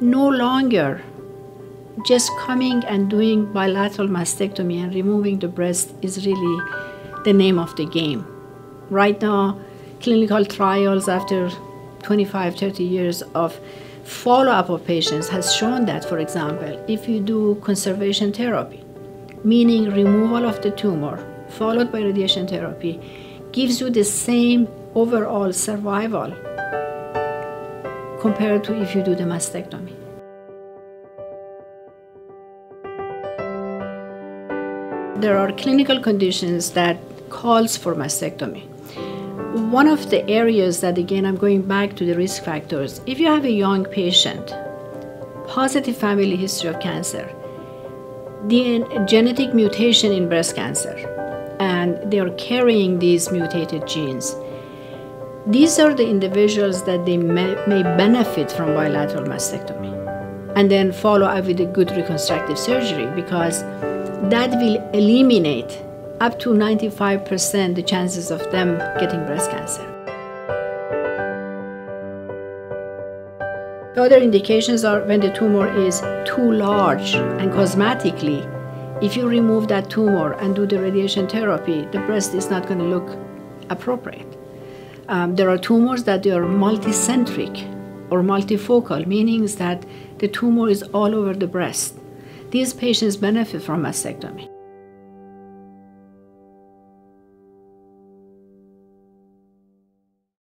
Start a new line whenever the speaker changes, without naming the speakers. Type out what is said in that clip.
no longer just coming and doing bilateral mastectomy and removing the breast is really the name of the game. Right now, clinical trials after 25, 30 years of follow up of patients has shown that, for example, if you do conservation therapy, meaning removal of the tumor followed by radiation therapy, gives you the same overall survival compared to if you do the mastectomy. There are clinical conditions that calls for mastectomy. One of the areas that again I'm going back to the risk factors, if you have a young patient, positive family history of cancer, the genetic mutation in breast cancer, and they are carrying these mutated genes. These are the individuals that they may, may benefit from bilateral mastectomy and then follow up with a good reconstructive surgery because that will eliminate up to 95% the chances of them getting breast cancer. The other indications are when the tumor is too large and cosmetically, if you remove that tumor and do the radiation therapy, the breast is not going to look appropriate. Um, there are tumors that are multicentric or multifocal, meaning that the tumor is all over the breast. These patients benefit from mastectomy.